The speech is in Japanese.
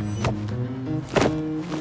うん。